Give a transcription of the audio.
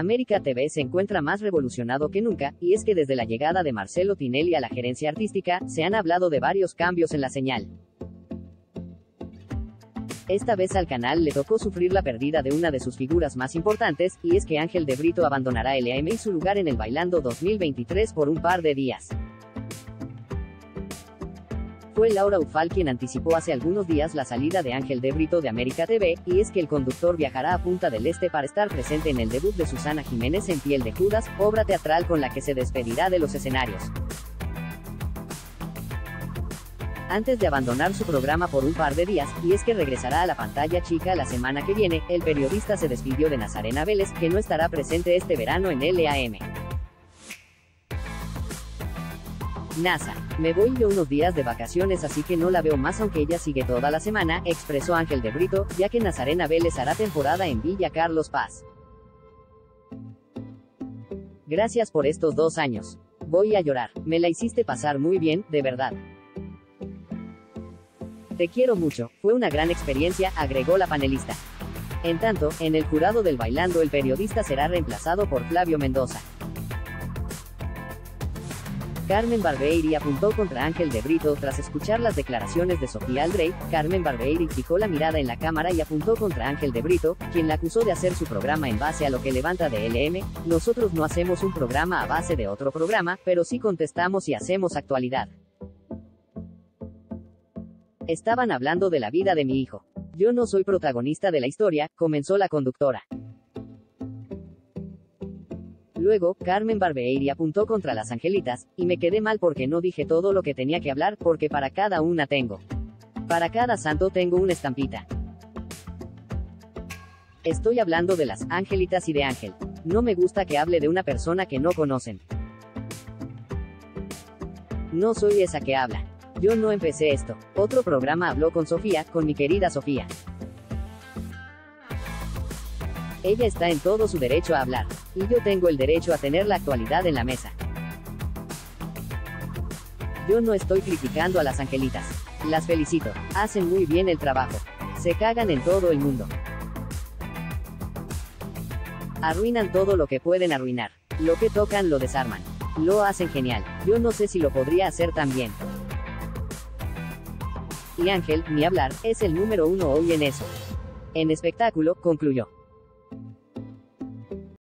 América TV se encuentra más revolucionado que nunca, y es que desde la llegada de Marcelo Tinelli a la gerencia artística, se han hablado de varios cambios en la señal. Esta vez al canal le tocó sufrir la pérdida de una de sus figuras más importantes, y es que Ángel de Brito abandonará el AM y su lugar en el Bailando 2023 por un par de días. Fue Laura Ufal quien anticipó hace algunos días la salida de Ángel de Brito de América TV, y es que el conductor viajará a Punta del Este para estar presente en el debut de Susana Jiménez en Piel de Judas, obra teatral con la que se despedirá de los escenarios. Antes de abandonar su programa por un par de días, y es que regresará a la pantalla chica la semana que viene, el periodista se despidió de Nazarena Vélez, que no estará presente este verano en LAM. NASA. Me voy yo unos días de vacaciones así que no la veo más aunque ella sigue toda la semana, expresó Ángel de Brito, ya que Nazarena Vélez hará temporada en Villa Carlos Paz. Gracias por estos dos años. Voy a llorar. Me la hiciste pasar muy bien, de verdad. Te quiero mucho, fue una gran experiencia, agregó la panelista. En tanto, en el jurado del Bailando el periodista será reemplazado por Flavio Mendoza. Carmen Barbeiri apuntó contra Ángel de Brito tras escuchar las declaraciones de Sofía Aldrey. Carmen Barbeiri fijó la mirada en la cámara y apuntó contra Ángel de Brito, quien la acusó de hacer su programa en base a lo que levanta de LM. Nosotros no hacemos un programa a base de otro programa, pero sí contestamos y hacemos actualidad. Estaban hablando de la vida de mi hijo. Yo no soy protagonista de la historia, comenzó la conductora. Luego, Carmen Barbeiri apuntó contra las angelitas, y me quedé mal porque no dije todo lo que tenía que hablar, porque para cada una tengo. Para cada santo tengo una estampita. Estoy hablando de las angelitas y de Ángel. No me gusta que hable de una persona que no conocen. No soy esa que habla. Yo no empecé esto. Otro programa habló con Sofía, con mi querida Sofía. Ella está en todo su derecho a hablar. Y yo tengo el derecho a tener la actualidad en la mesa. Yo no estoy criticando a las angelitas. Las felicito. Hacen muy bien el trabajo. Se cagan en todo el mundo. Arruinan todo lo que pueden arruinar. Lo que tocan lo desarman. Lo hacen genial. Yo no sé si lo podría hacer tan bien. Y Ángel, ni hablar, es el número uno hoy en eso. En espectáculo, concluyó.